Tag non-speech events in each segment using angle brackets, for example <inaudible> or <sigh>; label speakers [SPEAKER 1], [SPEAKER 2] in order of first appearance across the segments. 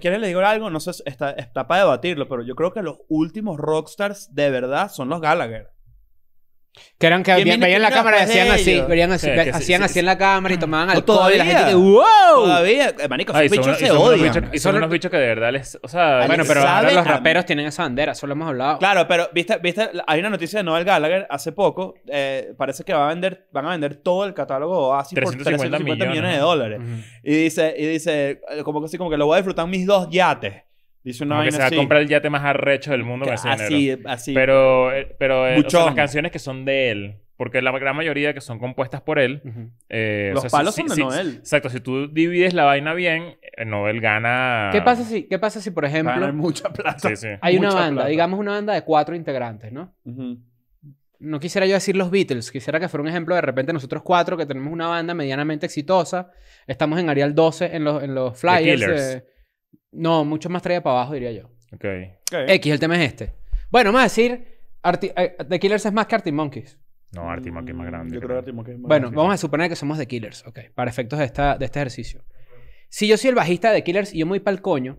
[SPEAKER 1] ¿quieren le digo algo? No sé, está, está para debatirlo, pero yo creo que los últimos rockstars de verdad son los Gallagher.
[SPEAKER 2] Que eran que
[SPEAKER 1] ¿Quién
[SPEAKER 2] veían, veían la cámara y
[SPEAKER 1] de
[SPEAKER 2] hacían así, veían así,
[SPEAKER 3] Sí,
[SPEAKER 2] hacían
[SPEAKER 3] sí,
[SPEAKER 2] así
[SPEAKER 3] sí.
[SPEAKER 2] en la cámara y tomaban
[SPEAKER 1] ¿O
[SPEAKER 2] alcohol y la gente que
[SPEAKER 1] todavía?
[SPEAKER 2] ¡wow!
[SPEAKER 1] Todavía, marico, esos bichos se odian.
[SPEAKER 3] bichos, y son
[SPEAKER 2] Son-
[SPEAKER 3] unos bichos que de verdad les... O sea...
[SPEAKER 2] Bueno, pero ahora los
[SPEAKER 1] a-
[SPEAKER 2] raperos tienen esa bandera, eso lo hemos hablado.
[SPEAKER 1] Claro, pero viste, viste, hay una noticia de Noel Gallagher hace poco. eh, parece que va a vender, van a vender todo el catálogo de Oasis por
[SPEAKER 3] 350
[SPEAKER 1] 350 millones, de
[SPEAKER 3] millones,
[SPEAKER 1] dólares.
[SPEAKER 2] Ujú.
[SPEAKER 1] Y dice, y dice, eh, como que así, como que lo voy a disfrutar en mis dos yates. Dice una
[SPEAKER 3] Como que
[SPEAKER 1] vaina
[SPEAKER 3] se va a comprar el yate más arrecho del mundo con ese dinero.
[SPEAKER 1] así, así.
[SPEAKER 3] Pero, eh, pero eh, o sea, las canciones que son de él, porque la gran mayoría que son compuestas por él, eh,
[SPEAKER 1] Los
[SPEAKER 3] o sea,
[SPEAKER 1] palos
[SPEAKER 3] si-
[SPEAKER 1] son de
[SPEAKER 3] si-
[SPEAKER 1] Noel.
[SPEAKER 3] Exacto, si tú divides la vaina bien, eh, Noel gana.
[SPEAKER 2] ¿Qué pasa si, qué pasa si por ejemplo,
[SPEAKER 1] ganar <laughs> mucha plata.
[SPEAKER 3] Sí, sí.
[SPEAKER 2] hay una banda,
[SPEAKER 1] plata.
[SPEAKER 2] digamos una banda de cuatro integrantes, ¿no? No quisiera yo decir los Beatles, quisiera que fuera un ejemplo de repente nosotros cuatro que tenemos una banda medianamente exitosa, estamos en Arial 12 en los, en los flyers.
[SPEAKER 3] Killers.
[SPEAKER 2] eh, no, mucho más traída para abajo diría yo.
[SPEAKER 3] Ok.
[SPEAKER 1] Ok.
[SPEAKER 2] X, el tema es este. Bueno, vamos a decir, Arti- eh, The Killers es más que Arctic Monkeys.
[SPEAKER 3] No, Artie Monkey es más grande.
[SPEAKER 1] Yo creo que Arctic Monkey es más
[SPEAKER 2] Bueno,
[SPEAKER 1] grande.
[SPEAKER 2] vamos a suponer que somos The Killers, ok, para efectos de, esta, de este ejercicio. Si yo soy el bajista de The Killers y yo me voy para el coño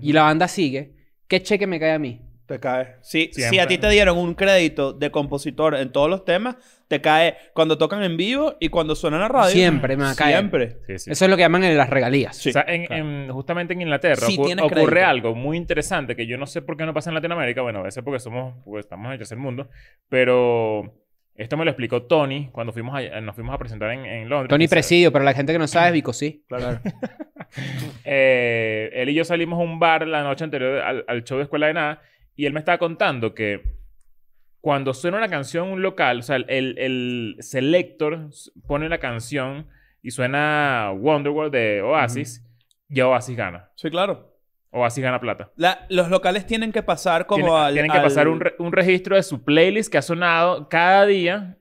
[SPEAKER 2] y la banda sigue, ¿qué cheque me cae a mí?
[SPEAKER 1] Te cae. Sí, si a ti te dieron un crédito de compositor en todos los temas, te cae cuando tocan en vivo y cuando suenan en la radio.
[SPEAKER 2] Siempre me a caer.
[SPEAKER 1] Siempre.
[SPEAKER 3] Sí, sí.
[SPEAKER 2] Eso es lo que llaman en las regalías.
[SPEAKER 1] Sí,
[SPEAKER 3] o sea, en,
[SPEAKER 1] claro.
[SPEAKER 3] en- justamente en Inglaterra
[SPEAKER 1] Sí,
[SPEAKER 3] ocu- ocurre
[SPEAKER 1] crédito.
[SPEAKER 3] algo muy interesante que yo no sé por qué no pasa en Latinoamérica. Bueno, a veces porque somos, porque estamos en el tercer mundo. Pero esto me lo explicó Tony cuando fuimos a- nos fuimos a presentar en, en Londres.
[SPEAKER 2] Tony Presidio, pero la gente que no sabe es Vico sí. <laughs>
[SPEAKER 1] Claro.
[SPEAKER 3] eh, él y yo salimos a un bar la noche anterior al, al show de Escuela de Nada y él me estaba contando que cuando suena una canción un local, o sea, el, el selector pone la canción y suena Wonderworld de Oasis, ya Oasis gana.
[SPEAKER 1] Sí, claro.
[SPEAKER 3] Oasis gana plata.
[SPEAKER 1] La- los locales tienen que pasar como
[SPEAKER 3] Tienen,
[SPEAKER 1] al...
[SPEAKER 3] tienen que
[SPEAKER 1] al-
[SPEAKER 3] pasar un, re- un registro de su playlist que ha sonado cada día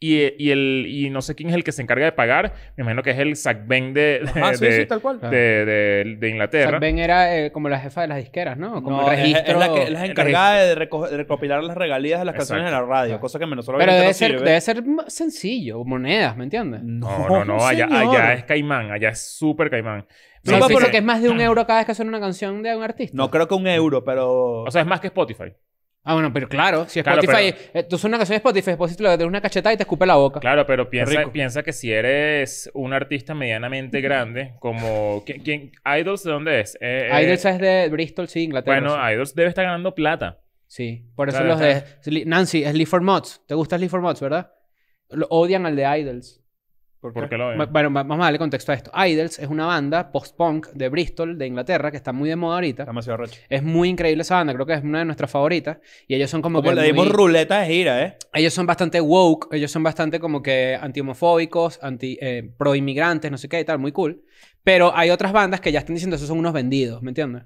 [SPEAKER 3] y, y, el, y no sé quién es el que se encarga de pagar. Me imagino que es el Zach Ben de, de,
[SPEAKER 1] Ah, sí,
[SPEAKER 3] de-
[SPEAKER 1] sí, tal cual.
[SPEAKER 3] de- de- de Inglaterra.
[SPEAKER 2] Zach Ben era eh, como la jefa de las disqueras, ¿no? Como
[SPEAKER 1] No,
[SPEAKER 2] el registro.
[SPEAKER 1] Es, la que es la encargada de, reco- de recopilar las regalías de las canciones en la radio,
[SPEAKER 2] Ah.
[SPEAKER 1] cosa que en Venezuela
[SPEAKER 2] Pero debe
[SPEAKER 1] no
[SPEAKER 2] ser,
[SPEAKER 1] sirve.
[SPEAKER 2] debe ser sencillo, monedas, ¿me entiendes?
[SPEAKER 3] No, no, no. Allá, allá es caimán. Allá es súper caimán.
[SPEAKER 2] Sí,
[SPEAKER 1] No,
[SPEAKER 2] sí,
[SPEAKER 1] pero-
[SPEAKER 2] porque es más de un euro cada vez que suena una canción de un artista.
[SPEAKER 1] No creo que un euro, pero...
[SPEAKER 3] O sea, es más que Spotify.
[SPEAKER 2] Ah, bueno, pero claro, si
[SPEAKER 3] Claro,
[SPEAKER 2] Spotify... eh, tú suenas una canción de Spotify, Spotify le das una cachetada y te escupe la boca.
[SPEAKER 3] Claro, pero piensa, piensa que si eres un artista medianamente grande, como... ¿quién, quién- ¿Idols de dónde es? Eh, eh,
[SPEAKER 2] Idols es de Bristol, sí, Inglaterra.
[SPEAKER 3] Bueno,
[SPEAKER 2] sí.
[SPEAKER 3] Idols debe estar ganando plata.
[SPEAKER 2] Sí, por eso
[SPEAKER 3] Claro,
[SPEAKER 2] los de... Nancy, es Lee for Mods. ¿Te gusta Lee for Mods, verdad? Lo odian al de Idols.
[SPEAKER 1] ¿Por
[SPEAKER 3] ¿Por
[SPEAKER 1] qué?
[SPEAKER 3] lo ven?
[SPEAKER 2] Ma- Bueno, va- vamos a darle contexto a esto. Idols es una banda post-punk de Bristol, de Inglaterra, que está muy de moda ahorita.
[SPEAKER 1] Demasiado recho.
[SPEAKER 2] Es muy increíble esa banda, creo que es una de nuestras favoritas. Y ellos son como
[SPEAKER 1] Como
[SPEAKER 2] que
[SPEAKER 1] le dimos
[SPEAKER 2] muy-
[SPEAKER 1] ruleta de gira, ¿eh?
[SPEAKER 2] Ellos son bastante woke, ellos son bastante como que anti-homofóbicos, anti, eh, pro-inmigrantes, no sé qué y tal, muy cool. Pero hay otras bandas que ya están diciendo esos son unos vendidos, ¿me entiendes?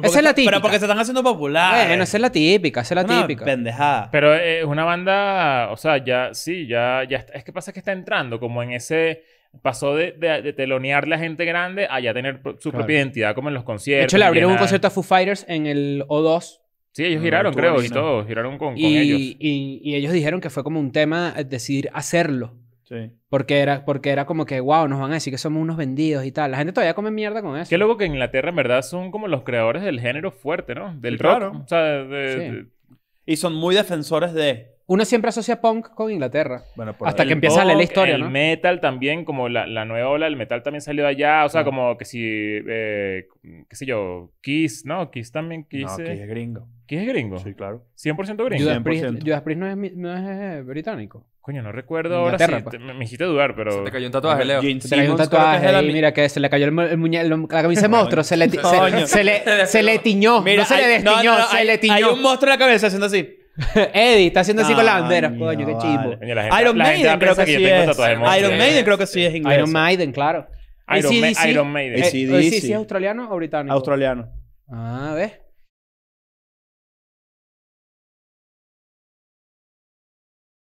[SPEAKER 1] Porque
[SPEAKER 2] Esa es la típica.
[SPEAKER 1] Pero porque se están haciendo populares.
[SPEAKER 2] Bueno, esa es la típica, esa es la
[SPEAKER 1] Una
[SPEAKER 2] típica.
[SPEAKER 1] pendejada.
[SPEAKER 3] Pero eh, es una banda... O sea, ya... Sí, ya... ya está- es que pasa que está entrando como en ese... Pasó de, de, de telonearle a gente grande a ya tener su
[SPEAKER 2] Claro.
[SPEAKER 3] propia identidad como en los
[SPEAKER 2] De
[SPEAKER 3] conciertos.
[SPEAKER 2] hecho, le abrieron un concierto a Foo Fighters en el O2
[SPEAKER 3] Sí, ellos
[SPEAKER 1] No,
[SPEAKER 3] giraron, creo, y todo. Giraron con, con
[SPEAKER 2] y,
[SPEAKER 3] ellos.
[SPEAKER 2] y- y ellos dijeron que fue como un tema decidir hacerlo.
[SPEAKER 1] Sí.
[SPEAKER 2] Porque era, porque era como que, wow, nos van a decir que somos unos vendidos y tal. La gente todavía come mierda con eso.
[SPEAKER 3] Qué loco que en Inglaterra en verdad son como los creadores del género fuerte, ¿no? Del
[SPEAKER 1] Sí,
[SPEAKER 3] rock.
[SPEAKER 1] claro.
[SPEAKER 3] O sea, de- de-
[SPEAKER 2] Sí.
[SPEAKER 3] de-
[SPEAKER 1] Y son muy defensores de...
[SPEAKER 2] Uno siempre asocia punk con Inglaterra.
[SPEAKER 1] Bueno, por
[SPEAKER 2] Hasta
[SPEAKER 1] ahí.
[SPEAKER 2] que empieza a leer la historia,
[SPEAKER 3] el
[SPEAKER 2] ¿no?
[SPEAKER 3] metal también, como la, la nueva ola del metal también salió de allá. O sea,
[SPEAKER 2] Mm.
[SPEAKER 3] como que si... eh, qué sé yo... Kiss, ¿no? Kiss también. Kiss,
[SPEAKER 1] No,
[SPEAKER 3] eh,
[SPEAKER 1] que es gringo.
[SPEAKER 3] Kiss es gringo.
[SPEAKER 1] Sí, claro.
[SPEAKER 3] 100% gringo.
[SPEAKER 2] Judas
[SPEAKER 1] 100%.
[SPEAKER 2] Priest, Judas Priest no es, no es eh, británico.
[SPEAKER 3] Coño, no recuerdo ahora
[SPEAKER 2] Inglaterra,
[SPEAKER 3] sí.
[SPEAKER 2] pues.
[SPEAKER 3] te- me, me hiciste dudar, pero...
[SPEAKER 4] Se te cayó un tatuaje, Leo.
[SPEAKER 1] Gene
[SPEAKER 2] Se le cayó un
[SPEAKER 1] que
[SPEAKER 2] tatuaje ahí,
[SPEAKER 1] mi-
[SPEAKER 2] mira que se le cayó el, el muñe- el- la camisa <laughs> de monstruo, se le, se, se le, se le tiñó,
[SPEAKER 1] Mira,
[SPEAKER 2] no se le
[SPEAKER 1] hay- no,
[SPEAKER 2] destiñó,
[SPEAKER 1] no, no,
[SPEAKER 2] se
[SPEAKER 1] hay-
[SPEAKER 2] le tiñó.
[SPEAKER 1] Hay un monstruo en la cabeza haciendo así. <laughs>
[SPEAKER 2] Eddie está haciendo así con la bandera,
[SPEAKER 1] Coño,
[SPEAKER 2] coño, qué
[SPEAKER 1] vale.
[SPEAKER 2] chivo.
[SPEAKER 1] Iron Maiden creo que sí es. Iron Maiden creo que sí es inglés.
[SPEAKER 2] Iron Maiden, claro.
[SPEAKER 3] Iron, Ma-. Iron Maiden.
[SPEAKER 2] Eh,
[SPEAKER 1] AC/DC.
[SPEAKER 2] ¿AC/DC es australiano o británico?
[SPEAKER 1] Australiano.
[SPEAKER 2] Ah, ¿ves?